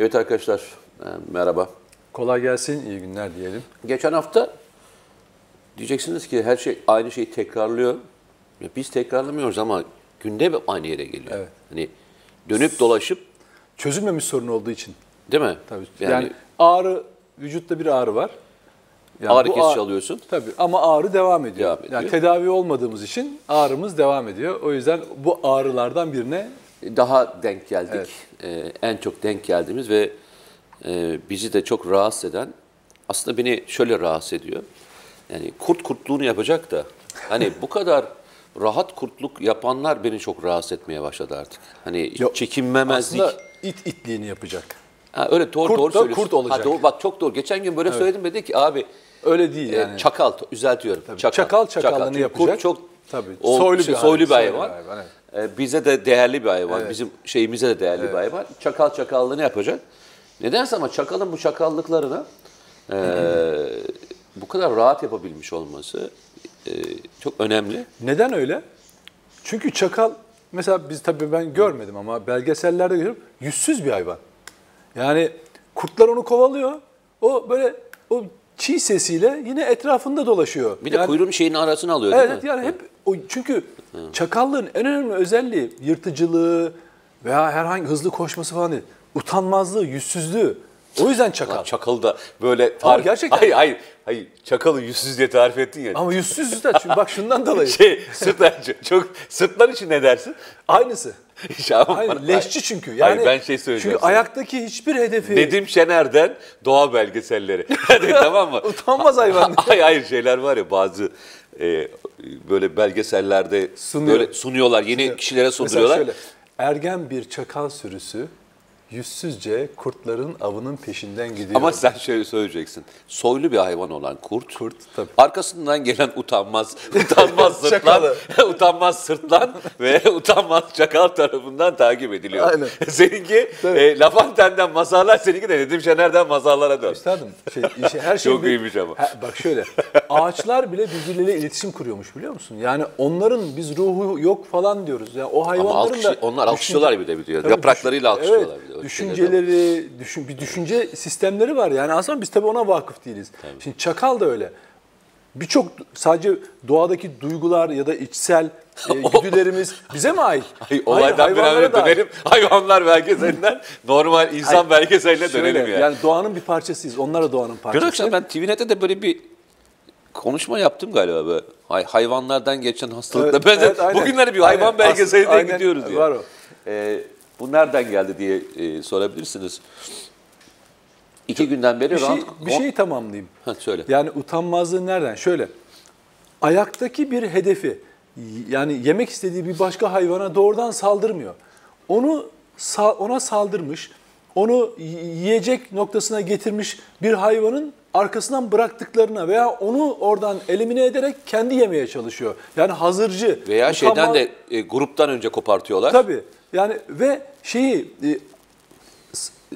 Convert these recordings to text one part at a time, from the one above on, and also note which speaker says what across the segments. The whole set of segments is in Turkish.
Speaker 1: Evet arkadaşlar, e, merhaba.
Speaker 2: Kolay gelsin, iyi günler diyelim.
Speaker 1: Geçen hafta diyeceksiniz ki her şey aynı şeyi tekrarlıyor. Ya biz tekrarlamıyoruz ama gündem aynı yere geliyor.
Speaker 2: Evet.
Speaker 1: Hani dönüp dolaşıp
Speaker 2: Çözülmemiş sorun olduğu için.
Speaker 1: değil mi?
Speaker 2: Tabii.
Speaker 1: Yani,
Speaker 2: Yani, ağrı, vücutta bir ağrı var. Yani
Speaker 1: ağrı kesici alıyorsun.
Speaker 2: Tabii ama ağrı devam ediyor.
Speaker 1: Devam ediyor.
Speaker 2: Yani tedavi olmadığımız için ağrımız devam ediyor. O yüzden bu ağrılardan birine
Speaker 1: Daha denk geldik. E, en çok denk geldiğimiz ve e, bizi de çok rahatsız eden aslında beni şöyle rahatsız ediyor. Yani kurt kurtluğunu yapacak da hani bu kadar rahat kurtluk yapanlar beni çok rahatsız etmeye başladı artık. Hani
Speaker 2: Yok,
Speaker 1: çekinmemezlik.
Speaker 2: aslında it itliğini yapacak.
Speaker 1: Ha, öyle doğru
Speaker 2: Kurt
Speaker 1: doğru
Speaker 2: da
Speaker 1: söylüyorsun.
Speaker 2: kurt olacak.
Speaker 1: Ha, doğru, bak çok doğru. Geçen gün böyle söyledim dedi ki abi
Speaker 2: Öyle değil
Speaker 1: e,
Speaker 2: yani.
Speaker 1: çakal düzeltiyorum.
Speaker 2: Çakal çakallığını
Speaker 1: Çünkü
Speaker 2: yapacak.
Speaker 1: Kurt çok
Speaker 2: Tabii.
Speaker 1: o-
Speaker 2: Soylu
Speaker 1: şey,
Speaker 2: bir
Speaker 1: soylu bir
Speaker 2: hayvan, soylu bir hayvan,
Speaker 1: E, bize de değerli bir hayvan. Bizim şeyimize de değerli bir hayvan. Çakal çakallığını yapacak. Nedense ama çakalın bu çakallıklarını e, bu kadar rahat yapabilmiş olması e, çok önemli.
Speaker 2: Neden öyle? Çünkü çakal mesela biz tabii ben görmedim ama belgesellerde görüyorum yüzsüz bir hayvan. Yani kurtlar onu kovalıyor. O böyle o çiğ sesiyle yine etrafında dolaşıyor.
Speaker 1: Bir de
Speaker 2: yani,
Speaker 1: kuyruğun şeyin arasını alıyor değil
Speaker 2: Evet
Speaker 1: mi?
Speaker 2: yani hep o çünkü çakallığın en önemli özelliği yırtıcılığı veya herhangi hızlı koşması falan değil. Utanmazlığı, yüzsüzlüğü. O yüzden çakal.
Speaker 1: Lan Çakalı da böyle tarif...
Speaker 2: gerçekten-
Speaker 1: Hayır hayır. Hayır. Çakalı yüzsüz diye tarif ettin ya.
Speaker 2: Ama yüzsüz de çünkü bak şundan dolayı.
Speaker 1: Şey, sırtlar, çok sırtlar için ne dersin?
Speaker 2: Aynısı.
Speaker 1: Şaban
Speaker 2: Hayır,
Speaker 1: bana-
Speaker 2: leşçi çünkü. Yani
Speaker 1: Hayır, ben şey söyleyeceğim
Speaker 2: Çünkü
Speaker 1: sana.
Speaker 2: ayaktaki hiçbir hedefi
Speaker 1: Nedim Şener'den doğa belgeselleri. Tamam mı?
Speaker 2: utanmaz hayvan.
Speaker 1: hayır hayır şeyler var ya bazı e, böyle belgesellerde
Speaker 2: Sunuyor.
Speaker 1: böyle sunuyorlar. Yeni kişilere
Speaker 2: Mesela
Speaker 1: sunduruyorlar.
Speaker 2: şöyle, ergen bir çakal sürüsü yüzsüzce kurtların avının peşinden gidiyor.
Speaker 1: Ama sen şöyle söyleyeceksin. Soylu bir hayvan olan kurt.
Speaker 2: Kurt, tabii.
Speaker 1: Arkasından gelen utanmaz, utanmaz sırtlan, utanmaz sırtlan ve utanmaz çakal tarafından takip ediliyor.
Speaker 2: Aynen.
Speaker 1: Seninki
Speaker 2: Tabii.
Speaker 1: e, Lafonten'den masallar, seninki de Nedim Şener'den masallara dön.
Speaker 2: Üstadım şey, işe- her şey
Speaker 1: Çok iyiymiş ama.
Speaker 2: Ha, bak şöyle ağaçlar bile birbirleriyle iletişim kuruyormuş biliyor musun? Yani onların biz ruhu yok falan diyoruz. Yani o
Speaker 1: Ama
Speaker 2: hayvanların
Speaker 1: alkış,
Speaker 2: da
Speaker 1: onlar alkışlıyorlar bir de biliyor. Yapraklarıyla alkışlıyorlar
Speaker 2: evet,
Speaker 1: bir de. De.
Speaker 2: Düşünceleri, düşün, bir düşünce sistemleri var. Yani aslında biz tabii ona vakıf değiliz. Şimdi çakal da öyle. Birçok sadece doğadaki duygular ya da içsel e, güdülerimiz bize mi ait?
Speaker 1: Ay, olaydan bir an önce dönelim. Hayvanlar belgeselinden normal insan
Speaker 2: Hayır,
Speaker 1: belgeseline
Speaker 2: Şöyle,
Speaker 1: dönelim yani.
Speaker 2: Yani doğanın bir parçasıyız. Onlar da doğanın
Speaker 1: Dün
Speaker 2: parçası.
Speaker 1: akşam ben TVNet'te de böyle bir konuşma yaptım galiba böyle. Hay, hayvanlardan geçen hastalıkla.
Speaker 2: Evet,
Speaker 1: de
Speaker 2: evet, aynen.
Speaker 1: bugünlerde bir hayvan
Speaker 2: Aynen.
Speaker 1: belgeseline
Speaker 2: aynen,
Speaker 1: gidiyoruz diye.
Speaker 2: var o.
Speaker 1: Ee, bu nereden geldi diye e, sorabilirsiniz. İki günden beri
Speaker 2: bir şey, bir şeyi tamamlayayım.
Speaker 1: Ha, söyle.
Speaker 2: Yani utanmazlığı nereden? Şöyle. Ayaktaki bir hedefi yani yemek istediği bir başka hayvana doğrudan saldırmıyor. Onu ona saldırmış, onu yiyecek noktasına getirmiş bir hayvanın arkasından bıraktıklarına veya onu oradan elimine ederek kendi yemeye çalışıyor. Yani hazırcı.
Speaker 1: Veya şeyden
Speaker 2: utanmaz-
Speaker 1: de e, gruptan önce kopartıyorlar.
Speaker 2: Tabii. Yani ve şeyi e,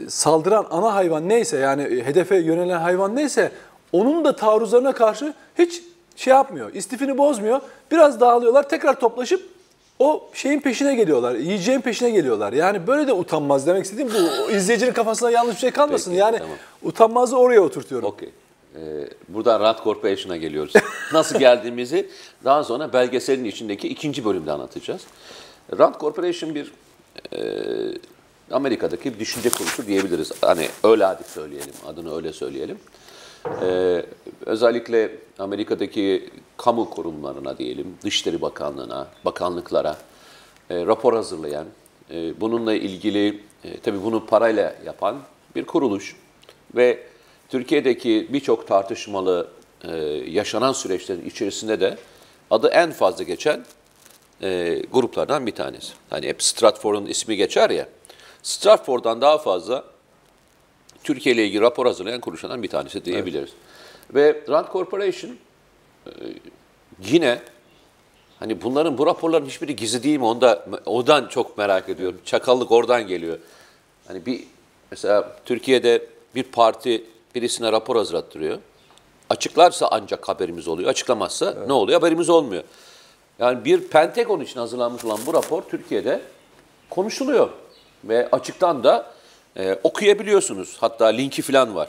Speaker 2: saldıran ana hayvan neyse yani e, hedefe yönelen hayvan neyse onun da taarruzlarına karşı hiç şey yapmıyor. istifini bozmuyor. Biraz dağılıyorlar. Tekrar toplaşıp o şeyin peşine geliyorlar. Yiyeceğin peşine geliyorlar. Yani böyle de utanmaz demek istediğim bu. izleyicinin kafasına yanlış bir şey kalmasın.
Speaker 1: Peki,
Speaker 2: yani
Speaker 1: tamam.
Speaker 2: utanmazı oraya oturtuyorum.
Speaker 1: Okey. Ee, buradan Rand Corporation'a geliyoruz. Nasıl geldiğimizi daha sonra belgeselin içindeki ikinci bölümde anlatacağız. Rand Corporation bir e, Amerika'daki bir düşünce kuruluşu diyebiliriz. Hani öyle hadi söyleyelim, adını öyle söyleyelim. Ee, özellikle Amerika'daki kamu kurumlarına diyelim, Dışişleri Bakanlığı'na, bakanlıklara e, rapor hazırlayan, e, bununla ilgili e, tabii bunu parayla yapan bir kuruluş ve Türkiye'deki birçok tartışmalı e, yaşanan süreçlerin içerisinde de adı en fazla geçen e, gruplardan bir tanesi. Hani hep Stratford'un ismi geçer ya. Stratford'dan daha fazla Türkiye ile ilgili rapor hazırlayan kuruluşlardan bir tanesi diyebiliriz. Ve Rand Corporation yine hani bunların bu raporların hiçbiri gizli değil mi? Onda odan çok merak ediyorum. Çakallık oradan geliyor. Hani bir mesela Türkiye'de bir parti birisine rapor hazırlattırıyor. Açıklarsa ancak haberimiz oluyor. Açıklamazsa ne oluyor? Haberimiz olmuyor. Yani bir Pentagon için hazırlanmış olan bu rapor Türkiye'de konuşuluyor. Ve açıktan da E, okuyabiliyorsunuz. Hatta linki falan var.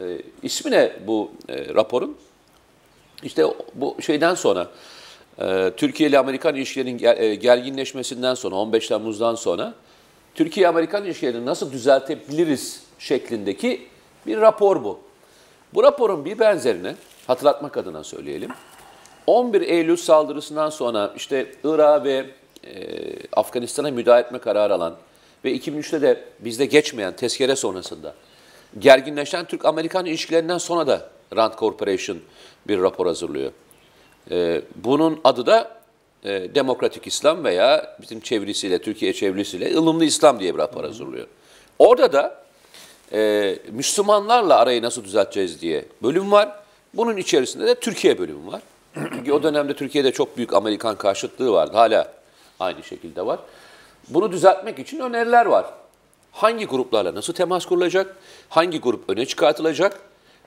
Speaker 1: E, ismi ne bu e, raporun? İşte bu şeyden sonra e, Türkiye ile Amerikan ilişkilerinin e, gerginleşmesinden sonra 15 Temmuz'dan sonra Türkiye-Amerikan ilişkilerini nasıl düzeltebiliriz şeklindeki bir rapor bu. Bu raporun bir benzerini hatırlatmak adına söyleyelim. 11 Eylül saldırısından sonra işte Irak'a ve e, Afganistan'a müdahale etme kararı alan ve 2003'te de bizde geçmeyen tezkere sonrasında gerginleşen Türk-Amerikan ilişkilerinden sonra da Rand Corporation bir rapor hazırlıyor. E, bunun adı da e, Demokratik İslam veya bizim çevirisiyle, Türkiye çevirisiyle ılımlı İslam diye bir rapor hazırlıyor. Orada da e, Müslümanlarla arayı nasıl düzelteceğiz diye bölüm var. Bunun içerisinde de Türkiye bölümü var. Çünkü o dönemde Türkiye'de çok büyük Amerikan karşıtlığı vardı. Hala aynı şekilde var. Bunu düzeltmek için öneriler var. Hangi gruplarla nasıl temas kurulacak? Hangi grup öne çıkartılacak?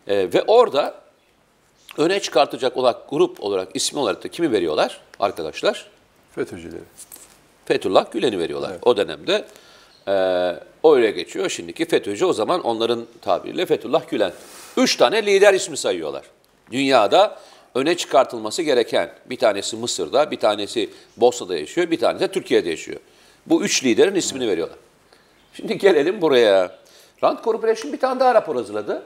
Speaker 1: E, ve orada öne çıkartacak olarak grup olarak ismi olarak da kimi veriyorlar arkadaşlar?
Speaker 2: FETÖ'cüleri.
Speaker 1: Fethullah Gülen'i veriyorlar. O dönemde e, öyle geçiyor. Şimdiki FETÖ'cü o zaman onların tabiriyle Fethullah Gülen. Üç tane lider ismi sayıyorlar. Dünyada öne çıkartılması gereken bir tanesi Mısır'da, bir tanesi Bosna'da yaşıyor, bir tanesi de Türkiye'de yaşıyor. Bu üç liderin ismini veriyorlar. Şimdi gelelim buraya. Rand Corporation bir tane daha rapor hazırladı.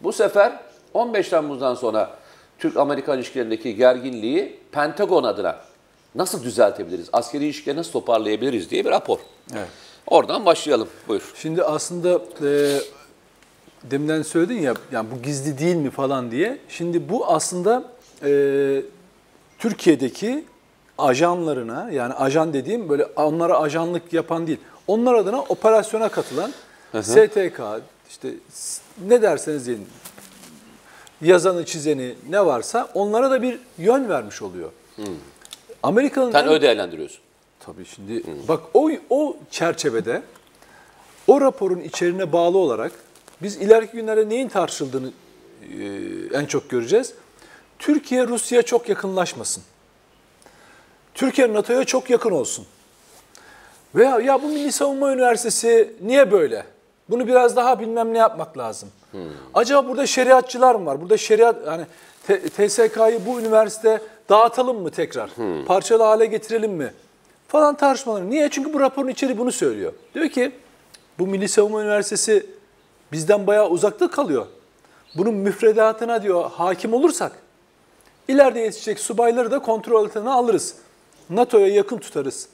Speaker 1: Bu sefer 15 Temmuz'dan sonra Türk-Amerikan ilişkilerindeki gerginliği Pentagon adına nasıl düzeltebiliriz, askeri ilişkileri nasıl toparlayabiliriz diye bir rapor.
Speaker 2: Evet.
Speaker 1: Oradan başlayalım. Buyur.
Speaker 2: Şimdi aslında e, deminden söyledin ya yani bu gizli değil mi falan diye. Şimdi bu aslında e, Türkiye'deki ajanlarına yani ajan dediğim böyle onlara ajanlık yapan değil. Onlar adına operasyona katılan STK işte ne derseniz deyin yazanı çizeni ne varsa onlara da bir yön vermiş oluyor. Amerika'nın
Speaker 1: Sen
Speaker 2: en-
Speaker 1: öyle değerlendiriyorsun.
Speaker 2: Tabii şimdi bak o o çerçevede o raporun içeriğine bağlı olarak biz ileriki günlerde neyin tartışıldığını e, en çok göreceğiz. Türkiye Rusya çok yakınlaşmasın. Türkiye NATO'ya çok yakın olsun. Veya ya bu Milli Savunma Üniversitesi niye böyle? Bunu biraz daha bilmem ne yapmak lazım. Acaba burada şeriatçılar mı var? Burada şeriat yani TSK'yı bu üniversite dağıtalım mı tekrar? Parçalı hale getirelim mi? Falan tartışmaları. Niye? Çünkü bu raporun içeriği bunu söylüyor. Diyor ki bu Milli Savunma Üniversitesi bizden bayağı uzakta kalıyor. Bunun müfredatına diyor hakim olursak ileride yetişecek subayları da kontrol altına alırız. NATO'ya yakın tutarız.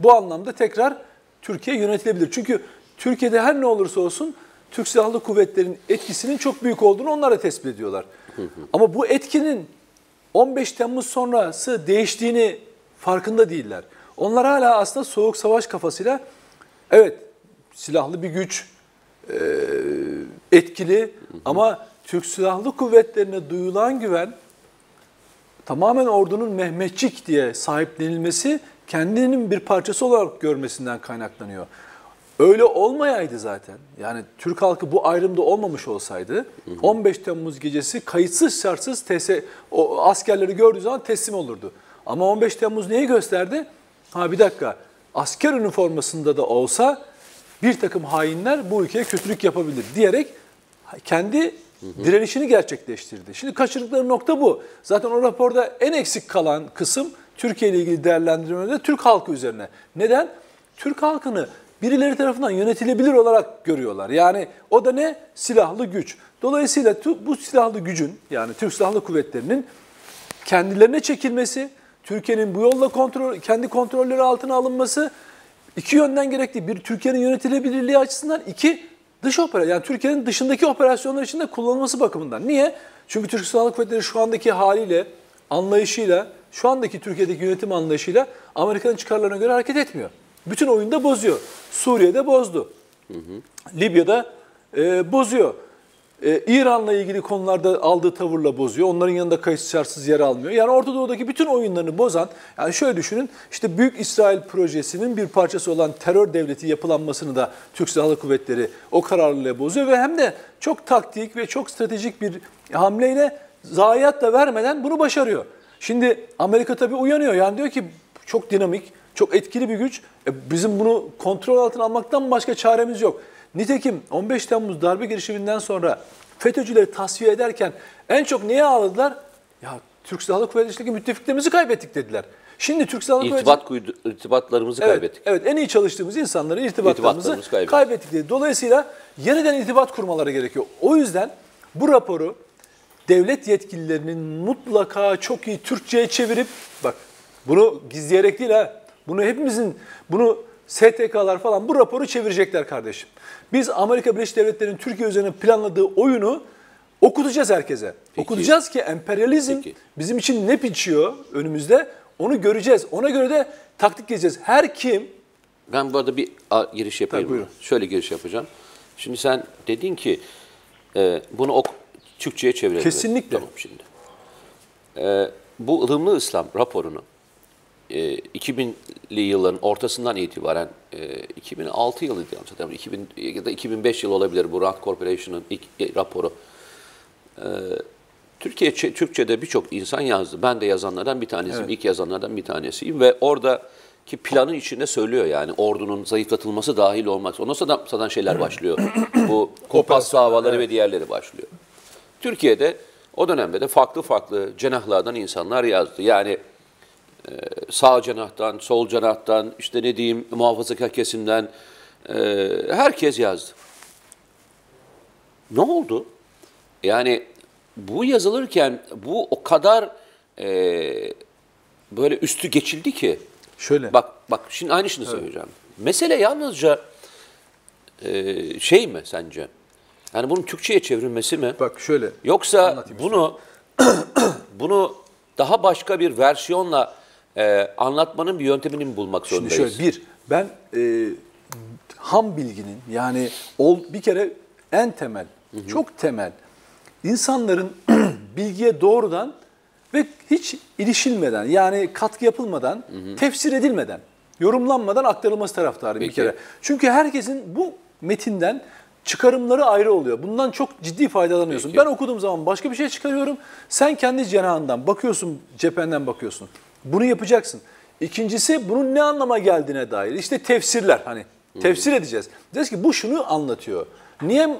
Speaker 2: Bu anlamda tekrar Türkiye yönetilebilir. Çünkü Türkiye'de her ne olursa olsun Türk Silahlı Kuvvetleri'nin etkisinin çok büyük olduğunu onlar da tespit ediyorlar. Ama bu etkinin 15 Temmuz sonrası değiştiğini farkında değiller. Onlar hala aslında soğuk savaş kafasıyla evet silahlı bir güç, e, etkili ama Türk Silahlı Kuvvetlerine duyulan güven tamamen ordunun Mehmetçik diye sahiplenilmesi kendinin bir parçası olarak görmesinden kaynaklanıyor. Öyle olmayaydı zaten. Yani Türk halkı bu ayrımda olmamış olsaydı 15 Temmuz gecesi kayıtsız şartsız TS, o askerleri gördüğü zaman teslim olurdu. Ama 15 Temmuz neyi gösterdi? Ha bir dakika asker üniformasında da olsa bir takım hainler bu ülkeye kötülük yapabilir diyerek kendi direnişini gerçekleştirdi. Şimdi kaçırdıkları nokta bu. Zaten o raporda en eksik kalan kısım Türkiye ile ilgili değerlendirmede Türk halkı üzerine. Neden? Türk halkını birileri tarafından yönetilebilir olarak görüyorlar. Yani o da ne? Silahlı güç. Dolayısıyla bu silahlı gücün yani Türk Silahlı Kuvvetleri'nin kendilerine çekilmesi, Türkiye'nin bu yolla kontrol, kendi kontrolleri altına alınması iki yönden gerekli. Bir Türkiye'nin yönetilebilirliği açısından, iki dış operasyon yani Türkiye'nin dışındaki operasyonlar için de kullanılması bakımından. Niye? Çünkü Türk Silahlı Kuvvetleri şu andaki haliyle, anlayışıyla, şu andaki Türkiye'deki yönetim anlayışıyla Amerika'nın çıkarlarına göre hareket etmiyor. Bütün oyunu da bozuyor. Suriye'de bozdu. Libya'da e, bozuyor. E, İran'la ilgili konularda aldığı tavırla bozuyor. Onların yanında kayıtsız şartsız yer almıyor. Yani Orta Doğu'daki bütün oyunlarını bozan, yani şöyle düşünün, işte Büyük İsrail projesinin bir parçası olan terör devleti yapılanmasını da Türk Silahlı Kuvvetleri o kararlılığı bozuyor ve hem de çok taktik ve çok stratejik bir hamleyle zayiat da vermeden bunu başarıyor. Şimdi Amerika tabii uyanıyor. Yani diyor ki çok dinamik, çok etkili bir güç. E, bizim bunu kontrol altına almaktan başka çaremiz yok. Nitekim 15 Temmuz darbe girişiminden sonra FETÖ'cüleri tasfiye ederken en çok neye ağladılar? Ya Türk Silahlı Kuvvetleri'ndeki müttefiklerimizi kaybettik dediler. Şimdi Türk Silahlı Kuvvetleri...
Speaker 1: İrtibat kuydu, irtibatlarımızı
Speaker 2: Evet,
Speaker 1: kaybettik.
Speaker 2: Evet, en iyi çalıştığımız insanları, irtibatlarımızı
Speaker 1: İrtibatlarımızı kaybettik.
Speaker 2: kaybettik diye. Dolayısıyla yeniden irtibat kurmaları gerekiyor. O yüzden bu raporu devlet yetkililerinin mutlaka çok iyi Türkçe'ye çevirip, bak bunu gizleyerek değil ha, bunu hepimizin, bunu STK'lar falan bu raporu çevirecekler kardeşim. Biz Amerika Birleşik Devletleri'nin Türkiye üzerine planladığı oyunu okutacağız herkese. Okutacağız ki emperyalizm
Speaker 1: Peki.
Speaker 2: bizim için ne biçiyor önümüzde onu göreceğiz. Ona göre de taktik gezeceğiz. Her kim
Speaker 1: Ben bu arada bir giriş yapayım.
Speaker 2: Tabii.
Speaker 1: Şöyle giriş yapacağım. Şimdi sen dedin ki e, bunu ok, Türkçe'ye çevirelim.
Speaker 2: Kesinlikle.
Speaker 1: Tamam şimdi. E, bu ılımlı İslam raporunu e, 2000'li yılların ortasından itibaren e, 2006 yılıydı yanlış hatırlamıyorum. 2000 ya da 2005 yılı olabilir bu Rand Corporation'ın ilk e, raporu. E, Türkiye Türkçe'de birçok insan yazdı. Ben de yazanlardan bir tanesiyim.
Speaker 2: Evet.
Speaker 1: İlk yazanlardan bir tanesiyim ve oradaki planın içinde söylüyor yani ordunun zayıflatılması dahil olmak. Ondan sonra zaten şeyler başlıyor. Bu kompas davaları ve diğerleri başlıyor. Türkiye'de o dönemde de farklı farklı cenahlardan insanlar yazdı. Yani e, sağ cenahtan, sol cenahtan, işte ne diyeyim muhafazakar kesimden e, herkes yazdı. Ne oldu? Yani bu yazılırken bu o kadar e, böyle üstü geçildi ki.
Speaker 2: şöyle
Speaker 1: Bak bak şimdi aynısını söyleyeceğim. Mesele yalnızca e, şey mi sence? Yani bunun Türkçe'ye çevrilmesi mi?
Speaker 2: bak şöyle
Speaker 1: Yoksa bunu bunu daha başka bir versiyonla e, anlatmanın bir yöntemini mi bulmak
Speaker 2: Şimdi
Speaker 1: zorundayız?
Speaker 2: şöyle bir ben e, ham bilginin yani ol, bir kere en temel çok temel insanların bilgiye doğrudan ve hiç ilişilmeden yani katkı yapılmadan tefsir edilmeden yorumlanmadan aktarılması taraftarı bir kere. Çünkü herkesin bu metinden çıkarımları ayrı oluyor. Bundan çok ciddi faydalanıyorsun.
Speaker 1: Peki.
Speaker 2: Ben okuduğum zaman başka bir şey çıkarıyorum. Sen kendi cenahından bakıyorsun, cephenden bakıyorsun. Bunu yapacaksın. İkincisi bunun ne anlama geldiğine dair. İşte tefsirler hani. Tefsir edeceğiz. Diyeceğiz ki bu şunu anlatıyor. Niye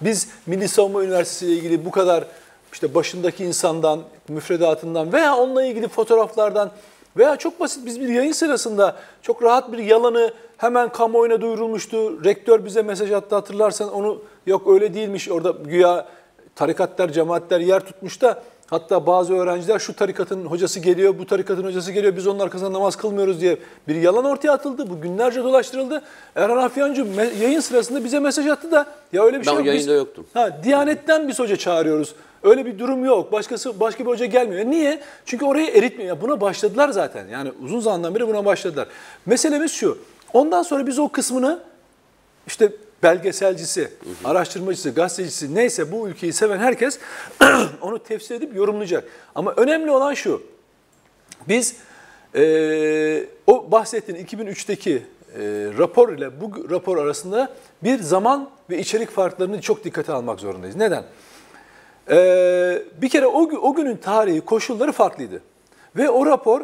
Speaker 2: biz Milli Savunma Üniversitesi ile ilgili bu kadar işte başındaki insandan, müfredatından veya onunla ilgili fotoğraflardan veya çok basit biz bir yayın sırasında çok rahat bir yalanı hemen kamuoyuna duyurulmuştu. Rektör bize mesaj attı hatırlarsan onu yok öyle değilmiş orada güya tarikatlar, cemaatler yer tutmuş da hatta bazı öğrenciler şu tarikatın hocası geliyor, bu tarikatın hocası geliyor biz onun arkasında namaz kılmıyoruz diye bir yalan ortaya atıldı. Bu günlerce dolaştırıldı. Erhan Afyancı yayın sırasında bize mesaj attı da ya öyle bir
Speaker 1: Ben
Speaker 2: şey yok. Biz-
Speaker 1: yayında yoktum.
Speaker 2: Ha, Diyanet'ten biz hoca çağırıyoruz. Öyle bir durum yok. Başkası başka bir hoca gelmiyor. Niye? Çünkü orayı eritmiyor. Ya Buna başladılar zaten. Yani uzun zamandan beri buna başladılar. Meselemiz şu. Ondan sonra biz o kısmını işte belgeselcisi, araştırmacısı, gazetecisi neyse bu ülkeyi seven herkes onu tefsir edip yorumlayacak. Ama önemli olan şu. Biz eee, o bahsettiğin 2003'teki eee, rapor ile bu rapor arasında bir zaman ve içerik farklarını çok dikkate almak zorundayız. Neden? Eee, bir kere o, o günün tarihi, koşulları farklıydı. Ve o rapor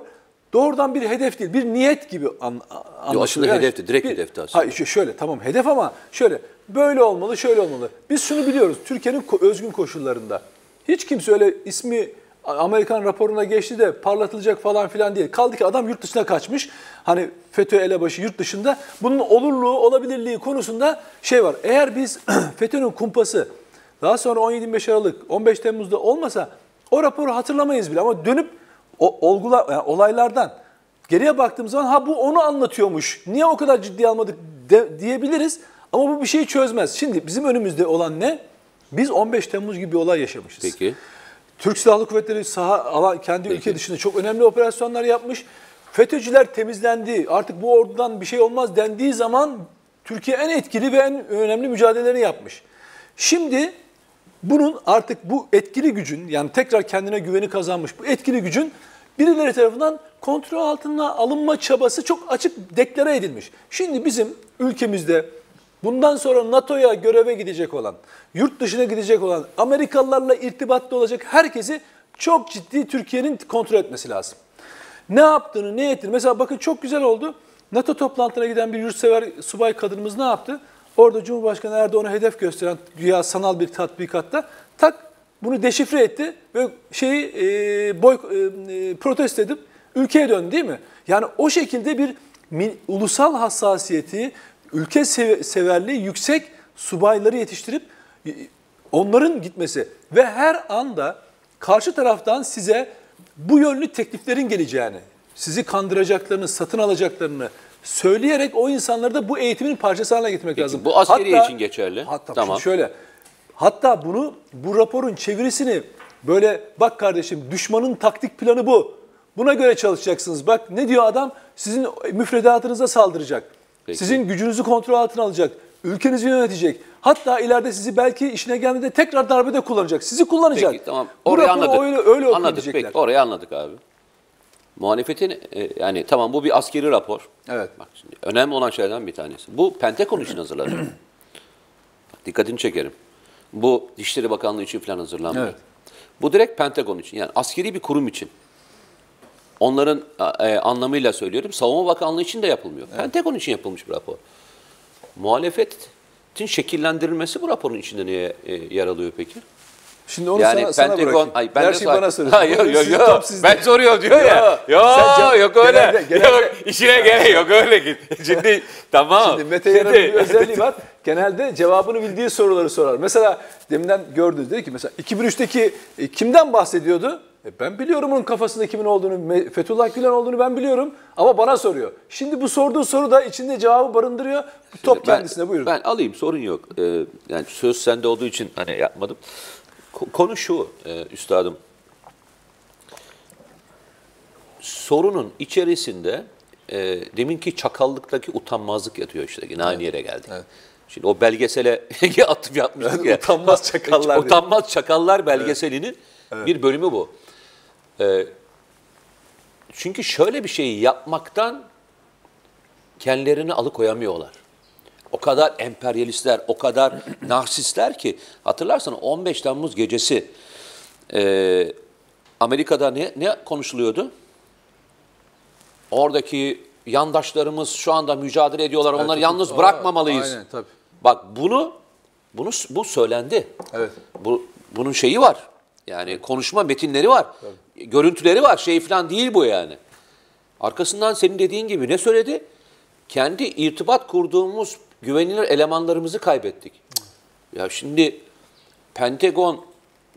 Speaker 2: doğrudan bir hedef değil, bir niyet gibi an, anlaşılıyor.
Speaker 1: aslında
Speaker 2: Yani
Speaker 1: hedefti, direkt
Speaker 2: bir-
Speaker 1: hedefti aslında.
Speaker 2: Hayır, şöyle tamam hedef ama şöyle böyle olmalı, şöyle olmalı. Biz şunu biliyoruz, Türkiye'nin özgün koşullarında. Hiç kimse öyle ismi Amerikan raporuna geçti de parlatılacak falan filan değil. Kaldı ki adam yurt dışına kaçmış. Hani FETÖ elebaşı yurt dışında. Bunun olurluğu, olabilirliği konusunda şey var. Eğer biz FETÖ'nün kumpası daha sonra 17-25 Aralık, 15 Temmuz'da olmasa o raporu hatırlamayız bile. Ama dönüp o olgular, yani olaylardan geriye baktığımız zaman ha bu onu anlatıyormuş. Niye o kadar ciddiye almadık de- diyebiliriz. Ama bu bir şeyi çözmez. Şimdi bizim önümüzde olan ne? Biz 15 Temmuz gibi bir olay yaşamışız.
Speaker 1: Peki.
Speaker 2: Türk Silahlı Kuvvetleri saha alan kendi ülke dışında çok önemli operasyonlar yapmış. FETÖ'cüler temizlendi. Artık bu ordudan bir şey olmaz dendiği zaman Türkiye en etkili ve en önemli mücadelelerini yapmış. Şimdi bunun artık bu etkili gücün yani tekrar kendine güveni kazanmış bu etkili gücün birileri tarafından kontrol altına alınma çabası çok açık deklare edilmiş. Şimdi bizim ülkemizde bundan sonra NATO'ya göreve gidecek olan, yurt dışına gidecek olan, Amerikalılarla irtibatlı olacak herkesi çok ciddi Türkiye'nin kontrol etmesi lazım. Ne yaptığını, ne ettiğini. Mesela bakın çok güzel oldu. NATO toplantısına giden bir yurtsever subay kadınımız ne yaptı? Orada Cumhurbaşkanı Erdoğan'ı hedef gösteren güya sanal bir tatbikatta tak bunu deşifre etti ve şeyi e, boy e, protesto edip ülkeye döndü değil mi? Yani o şekilde bir mi- ulusal hassasiyeti, ülke sev- severliği yüksek subayları yetiştirip e, onların gitmesi ve her anda karşı taraftan size bu yönlü tekliflerin geleceğini, sizi kandıracaklarını, satın alacaklarını söyleyerek o insanları da bu eğitimin parçası haline getirmek lazım.
Speaker 1: bu askeriye için geçerli.
Speaker 2: Hatta
Speaker 1: Tamam.
Speaker 2: şöyle, hatta bunu bu raporun çevirisini böyle bak kardeşim düşmanın taktik planı bu. Buna göre çalışacaksınız. Bak ne diyor adam? Sizin müfredatınıza saldıracak.
Speaker 1: Peki.
Speaker 2: Sizin gücünüzü kontrol altına alacak. Ülkenizi yönetecek. Hatta ileride sizi belki işine geldiğinde tekrar darbede kullanacak. Sizi kullanacak.
Speaker 1: Peki tamam. Orayı anladık.
Speaker 2: öyle, öyle
Speaker 1: anladık peki. Orayı anladık abi. Muhalefetin e, yani tamam bu bir askeri rapor.
Speaker 2: Evet.
Speaker 1: Bak şimdi önemli olan şeylerden bir tanesi. Bu Pentagon için hazırlanıyor. Dikkatini çekerim. Bu Dışişleri Bakanlığı için falan hazırlanmıyor.
Speaker 2: Evet.
Speaker 1: Bu direkt Pentagon için yani askeri bir kurum için. Onların e, anlamıyla söylüyorum. Savunma Bakanlığı için de yapılmıyor. Pentagon için yapılmış bir rapor. Muhalefetin şekillendirilmesi bu raporun içinde niye e, yer alıyor peki?
Speaker 2: Şimdi onu
Speaker 1: yani
Speaker 2: sana, sana
Speaker 1: Pentagon,
Speaker 2: bırakayım.
Speaker 1: ay ben
Speaker 2: Her
Speaker 1: sor-
Speaker 2: bana soruyorsun.
Speaker 1: Ha, yok yok
Speaker 2: sizde.
Speaker 1: Ben soruyor diyor ya.
Speaker 2: Yok.
Speaker 1: Yok
Speaker 2: Sen
Speaker 1: yok öyle.
Speaker 2: genelde- genelde-
Speaker 1: Yok işine gerek yok öyle git. Şimdi tamam.
Speaker 2: Şimdi Mete Yarar'ın bir özelliği var. Genelde cevabını bildiği soruları sorar. Mesela deminden gördünüz dedi ki mesela 2003'teki e, kimden bahsediyordu? E ben biliyorum onun kafasında kimin olduğunu, Fethullah Gülen olduğunu ben biliyorum ama bana soruyor. Şimdi bu sorduğu soru da içinde cevabı barındırıyor. Top
Speaker 1: Ben-
Speaker 2: kendisine buyurun.
Speaker 1: Ben alayım sorun yok. Ee, yani söz sende olduğu için hani yapmadım. Ko- Konu şu e, üstadım. Sorunun içerisinde e, deminki çakallıktaki utanmazlık yatıyor işte. Yine aynı yere geldik. Şimdi o belgesele atıp yapmıştık ya.
Speaker 2: Utanmaz çakallar.
Speaker 1: Utanmaz çakallar belgeselinin bir bölümü bu. Ee, çünkü şöyle bir şeyi yapmaktan kendilerini alıkoyamıyorlar. O kadar emperyalistler, o kadar narsistler ki hatırlarsan 15 Temmuz gecesi e, Amerika'da ne, ne konuşuluyordu? Oradaki yandaşlarımız şu anda mücadele ediyorlar. Onları yalnız
Speaker 2: Aa,
Speaker 1: bırakmamalıyız.
Speaker 2: Aynen tabii.
Speaker 1: Bak bunu bunu bu söylendi.
Speaker 2: Evet.
Speaker 1: Bu bunun şeyi var. Yani konuşma metinleri var. Görüntüleri var. Şey falan değil bu yani. Arkasından senin dediğin gibi ne söyledi? Kendi irtibat kurduğumuz güvenilir elemanlarımızı kaybettik. Ya şimdi Pentagon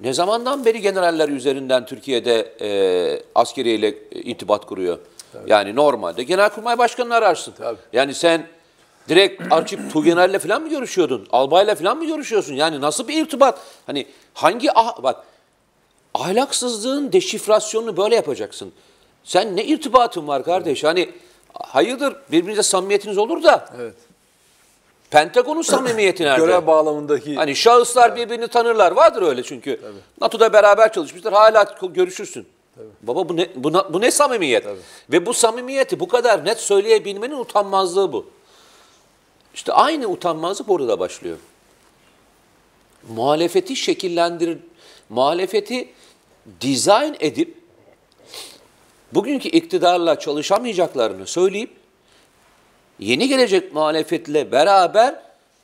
Speaker 1: ne zamandan beri generaller üzerinden Türkiye'de e, askeriyle e, irtibat kuruyor? Yani normalde Genelkurmay Başkanı'nı ararsın.
Speaker 2: Tabii.
Speaker 1: Yani sen direkt Arçip Tugener'le falan mı görüşüyordun? Albay'la falan mı görüşüyorsun? Yani nasıl bir irtibat? Hani hangi ah bak ahlaksızlığın deşifrasyonunu böyle yapacaksın. Sen ne irtibatın var kardeş? Hani hayırdır birbirinize samimiyetiniz olur da
Speaker 2: Evet.
Speaker 1: Pentagon'un samimiyeti nerede?
Speaker 2: Görev bağlamındaki
Speaker 1: Hani şahıslar birbirini tanırlar. Vardır öyle çünkü. NATO'da beraber çalışmışlar. Hala görüşürsün. Baba bu ne bu, bu ne samimiyet? Ve bu samimiyeti bu kadar net söyleyebilmenin utanmazlığı bu. İşte aynı utanmazlık orada da başlıyor. Muhalefeti şekillendirir, muhalefeti dizayn edip bugünkü iktidarla çalışamayacaklarını söyleyip yeni gelecek muhalefetle beraber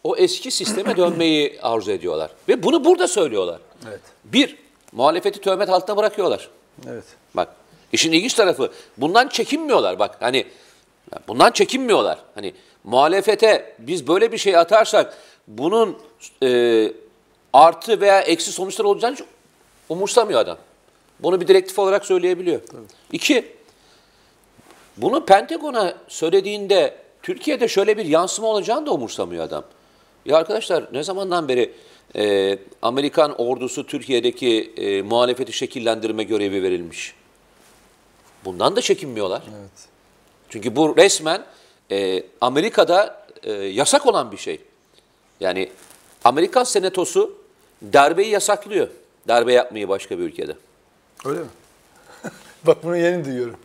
Speaker 1: o eski sisteme dönmeyi arzu ediyorlar. Ve bunu burada söylüyorlar.
Speaker 2: Evet.
Speaker 1: Bir, muhalefeti töhmet altına bırakıyorlar.
Speaker 2: Evet.
Speaker 1: Bak işin ilginç tarafı bundan çekinmiyorlar bak hani bundan çekinmiyorlar. Hani muhalefete biz böyle bir şey atarsak bunun e, artı veya eksi sonuçlar olacağını hiç umursamıyor adam. Bunu bir direktif olarak söyleyebiliyor. İki, bunu Pentagon'a söylediğinde Türkiye'de şöyle bir yansıma olacağını da umursamıyor adam. Ya arkadaşlar ne zamandan beri e, Amerikan ordusu Türkiye'deki e, muhalefeti şekillendirme görevi verilmiş. Bundan da çekinmiyorlar.
Speaker 2: Evet.
Speaker 1: Çünkü bu resmen e, Amerika'da e, yasak olan bir şey. Yani Amerikan senatosu darbeyi yasaklıyor. Darbe yapmayı başka bir ülkede.
Speaker 2: Öyle mi? Bak bunu yeni duyuyorum.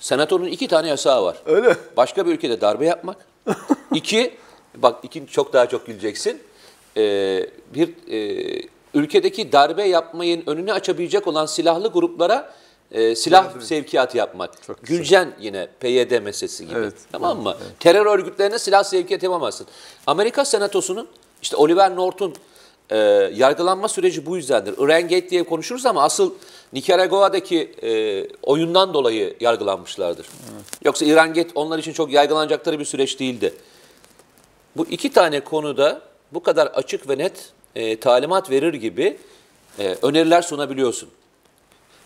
Speaker 1: Senatonun iki tane yasağı var.
Speaker 2: Öyle?
Speaker 1: Başka bir ülkede darbe yapmak. İki, bak iki çok daha çok güleceksin. Ee, bir e, ülkedeki darbe yapmayın önünü açabilecek olan silahlı gruplara e, silah sevkiyatı yapmak. Gülcen yine PYD meselesi gibi.
Speaker 2: Evet.
Speaker 1: Tamam mı? Terör örgütlerine silah sevkiyat yapamazsın. Amerika Senatosu'nun işte Oliver North'un e, yargılanma süreci bu yüzdendir. Iran Gate diye konuşuruz ama asıl Nikaragua'daki e, oyundan dolayı yargılanmışlardır. Yoksa İran Gate onlar için çok yargılanacakları bir süreç değildi. Bu iki tane konuda bu kadar açık ve net e, talimat verir gibi e, öneriler sunabiliyorsun.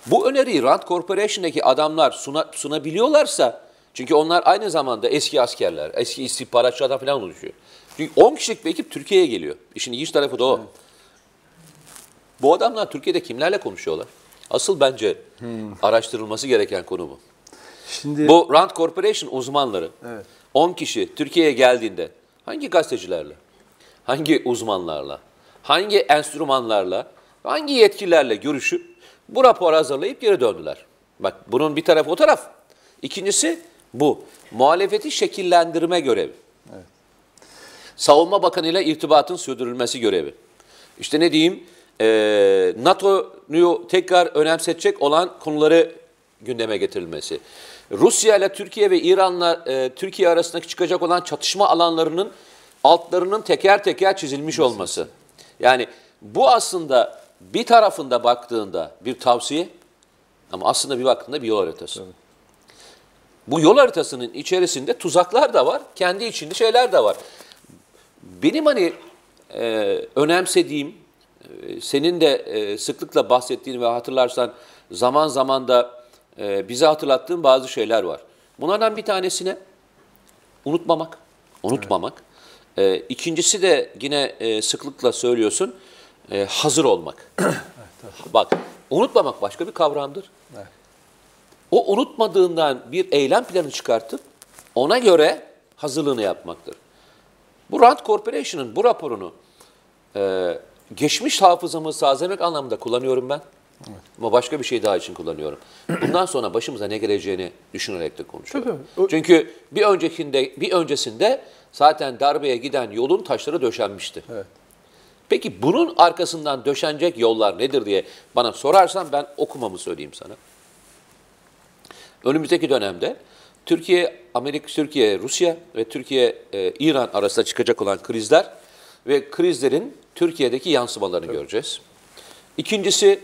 Speaker 1: Bu öneriyi Rand Corporation'daki adamlar suna, sunabiliyorlarsa, çünkü onlar aynı zamanda eski askerler, eski istihbaratçılardan falan oluşuyor. Çünkü 10 kişilik bir ekip Türkiye'ye geliyor. İşin ilginç tarafı da o. Bu adamlar Türkiye'de kimlerle konuşuyorlar? Asıl bence araştırılması gereken konu bu.
Speaker 2: Şimdi
Speaker 1: Bu Rand Corporation uzmanları
Speaker 2: Evet.
Speaker 1: 10 kişi Türkiye'ye geldiğinde hangi gazetecilerle, hangi uzmanlarla, hangi enstrümanlarla, hangi yetkililerle görüşüp bu raporu hazırlayıp geri döndüler. Bak bunun bir tarafı o taraf. İkincisi bu. Muhalefeti şekillendirme görevi. Savunma Bakanı ile irtibatın sürdürülmesi görevi. İşte ne diyeyim, eee NATO'yu tekrar önemsetecek olan konuları gündeme getirilmesi. Rusya ile Türkiye ve İran'la eee, Türkiye arasındaki çıkacak olan çatışma alanlarının altlarının teker teker çizilmiş olması. Yani bu aslında bir tarafında baktığında bir tavsiye ama aslında bir baktığında bir yol haritası. Bu yol haritasının içerisinde tuzaklar da var, kendi içinde şeyler de var. Benim hani e, önemsediğim, e, senin de e, sıklıkla bahsettiğin ve hatırlarsan zaman zaman da e, bize hatırlattığın bazı şeyler var. Bunlardan bir tanesine unutmamak, unutmamak. E, ikincisi de yine e, sıklıkla söylüyorsun, e, hazır olmak. Bak, unutmamak başka bir kavramdır. O unutmadığından bir eylem planı çıkartıp ona göre hazırlığını yapmaktır. Bu Rand Corporation'ın bu raporunu e, geçmiş hafızamı tazelemek anlamında kullanıyorum ben. Ama başka bir şey daha için kullanıyorum. Bundan sonra başımıza ne geleceğini düşünerek de konuşuyorum.
Speaker 2: Tabii. O-
Speaker 1: Çünkü bir öncekinde bir öncesinde zaten darbeye giden yolun taşları döşenmişti.
Speaker 2: Evet.
Speaker 1: Peki bunun arkasından döşenecek yollar nedir diye bana sorarsan ben okumamı söyleyeyim sana. Önümüzdeki dönemde Türkiye, Amerika, Türkiye, Rusya ve Türkiye, e, İran arasında çıkacak olan krizler ve krizlerin Türkiye'deki yansımalarını göreceğiz. İkincisi,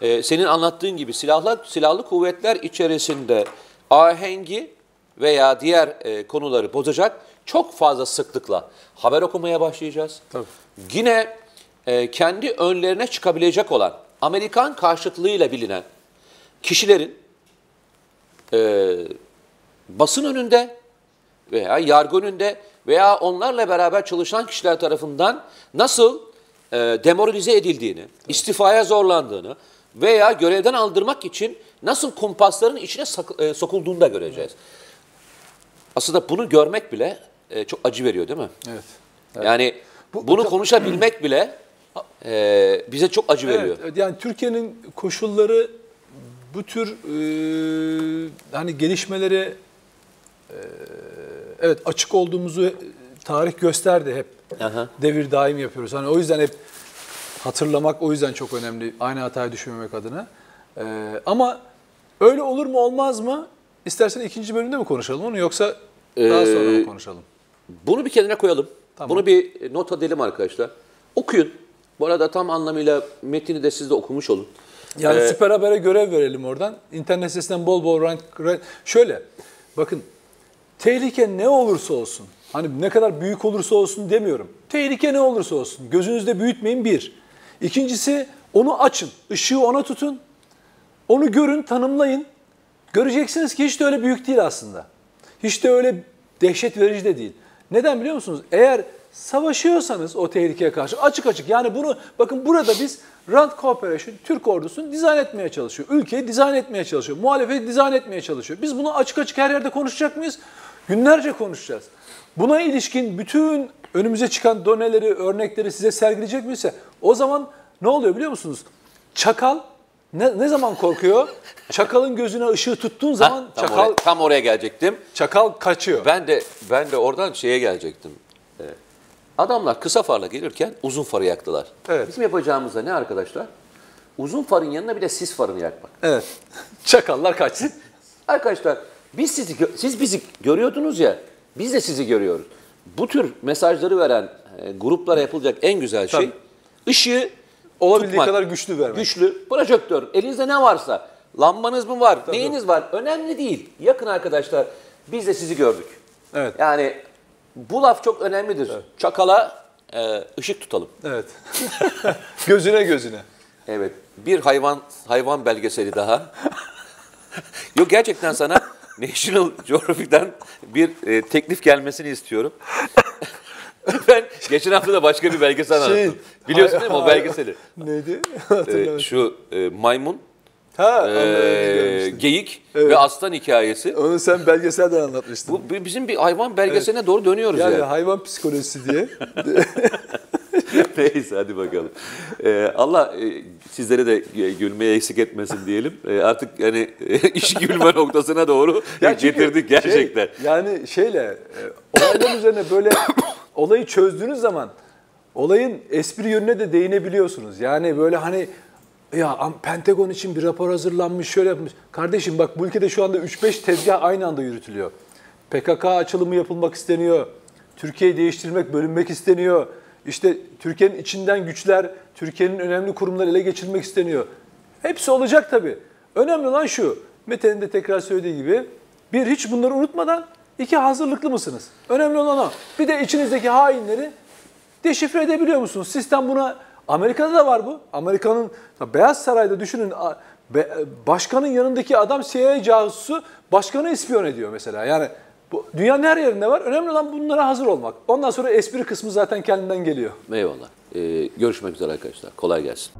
Speaker 1: e, senin anlattığın gibi silahlı, silahlı kuvvetler içerisinde ahengi veya diğer e, konuları bozacak çok fazla sıklıkla haber okumaya başlayacağız.
Speaker 2: Tabii.
Speaker 1: Yine e, kendi önlerine çıkabilecek olan Amerikan karşıtlığıyla bilinen kişilerin e, basın önünde veya yargı önünde veya onlarla beraber çalışan kişiler tarafından nasıl e, demoralize edildiğini, istifaya zorlandığını veya görevden aldırmak için nasıl kumpasların içine sak- e, sokulduğunu da göreceğiz. Aslında bunu görmek bile e, çok acı veriyor değil mi?
Speaker 2: evet.
Speaker 1: Yani bunu konuşabilmek bile e, bize çok acı veriyor.
Speaker 2: Evet, yani Türkiye'nin koşulları bu tür e, hani gelişmeleri e, evet açık olduğumuzu e, tarih gösterdi hep.
Speaker 1: Aha.
Speaker 2: Devir daim yapıyoruz. Hani o yüzden hep hatırlamak o yüzden çok önemli. Aynı hatayı düşmemek adına. E, ama öyle olur mu olmaz mı? İstersen ikinci bölümde mi konuşalım onu yoksa daha sonra mı
Speaker 1: Ee,
Speaker 2: konuşalım?
Speaker 1: Bunu bir kenara koyalım.
Speaker 2: Tamam.
Speaker 1: Bunu bir not edelim arkadaşlar. Okuyun. Bu arada tam anlamıyla metini de siz de okumuş olun.
Speaker 2: Yani
Speaker 1: Ee,
Speaker 2: Süper Haber'e görev verelim oradan. İnternet sitesinden bol bol rank, rank- Şöyle, bakın tehlike ne olursa olsun, hani ne kadar büyük olursa olsun demiyorum. Tehlike ne olursa olsun, gözünüzde büyütmeyin bir. İkincisi onu açın, ışığı ona tutun, onu görün, tanımlayın. Göreceksiniz ki hiç de öyle büyük değil aslında. Hiç de öyle dehşet verici de değil. Neden biliyor musunuz? Eğer savaşıyorsanız o tehlikeye karşı açık açık yani bunu bakın burada biz Rand Corporation Türk ordusunu dizayn etmeye çalışıyor. Ülkeyi dizayn etmeye çalışıyor. Muhalefeti dizayn etmeye çalışıyor. Biz bunu açık açık her yerde konuşacak mıyız? Günlerce konuşacağız. Buna ilişkin bütün önümüze çıkan doneleri, örnekleri size sergileyecek miyse o zaman ne oluyor biliyor musunuz? Çakal ne, ne zaman korkuyor? Çakalın gözüne ışığı tuttuğun zaman
Speaker 1: tam,
Speaker 2: çakal
Speaker 1: oraya, tam oraya gelecektim.
Speaker 2: çakal kaçıyor.
Speaker 1: Ben de ben de oradan şeye gelecektim. Ee, Adamlar kısa farla gelirken uzun farı yaktılar.
Speaker 2: Evet.
Speaker 1: Bizim yapacağımız da ne arkadaşlar? uzun farın yanına bir de sis farını yakmak.
Speaker 2: Evet. Çakallar kaçsın.
Speaker 1: Arkadaşlar biz sizi siz bizi görüyordunuz ya. Biz de sizi görüyoruz. Bu tür mesajları veren e, gruplara yapılacak en güzel şey
Speaker 2: Tabii.
Speaker 1: ışığı
Speaker 2: Olabildiği
Speaker 1: tutmak.
Speaker 2: kadar güçlü vermek.
Speaker 1: Güçlü projektör. Elinizde ne varsa. Lambanız mı var? Neyiniz var? Önemli değil. Yakın arkadaşlar. Biz de sizi gördük.
Speaker 2: Evet.
Speaker 1: Yani bu laf çok önemlidir. Çakala e, ışık tutalım.
Speaker 2: Evet. gözüne gözüne.
Speaker 1: Evet. Bir hayvan hayvan belgeseli daha. Yok gerçekten sana National Geographic'ten bir e, teklif gelmesini istiyorum. ben geçen hafta da başka bir belgesel
Speaker 2: Şey,
Speaker 1: anlattım. Biliyorsun değil mi o
Speaker 2: hay-
Speaker 1: belgeseli?
Speaker 2: Neydi?
Speaker 1: E, şu e, maymun,
Speaker 2: ha,
Speaker 1: e,
Speaker 2: görmüştüm.
Speaker 1: geyik
Speaker 2: Evet.
Speaker 1: ve aslan hikayesi.
Speaker 2: Onu sen belgeselden anlatmıştın.
Speaker 1: Bu bi- bizim bir hayvan belgeseline doğru dönüyoruz
Speaker 2: yani
Speaker 1: yani.
Speaker 2: hayvan psikolojisi diye.
Speaker 1: Neyse hadi bakalım. Ee, Allah e, sizlere de e, gülmeye eksik etmesin diyelim. E, artık yani e, iş gülme noktasına doğru
Speaker 2: Ya
Speaker 1: getirdik gerçekten.
Speaker 2: Şey, yani şeyle e, olayların üzerine böyle olayı çözdüğünüz zaman olayın espri yönüne de değinebiliyorsunuz. Yani böyle hani ya Pentagon için bir rapor hazırlanmış, şöyle yapmış. Kardeşim bak bu ülkede şu anda 3-5 tezgah aynı anda yürütülüyor. PKK açılımı yapılmak isteniyor. Türkiye'yi değiştirmek, bölünmek isteniyor. İşte Türkiye'nin içinden güçler, Türkiye'nin önemli kurumları ele geçirmek isteniyor. Hepsi olacak tabii. Önemli olan şu, Mete'nin de tekrar söylediği gibi, bir hiç bunları unutmadan, iki hazırlıklı mısınız? Önemli olan o. Bir de içinizdeki hainleri deşifre edebiliyor musunuz? Sistem buna, Amerika'da da var bu. Amerika'nın, Beyaz Saray'da düşünün, be- başkanın yanındaki adam CIA casusu başkanı ispiyon ediyor mesela. Yani bu, dünyanın her yerinde var. Önemli olan bunlara hazır olmak. Ondan sonra espri kısmı zaten kendinden geliyor.
Speaker 1: Eyvallah. Ee, görüşmek üzere arkadaşlar. Kolay gelsin.